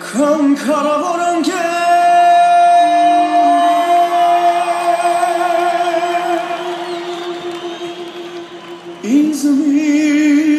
Come 바라보는 게 인생이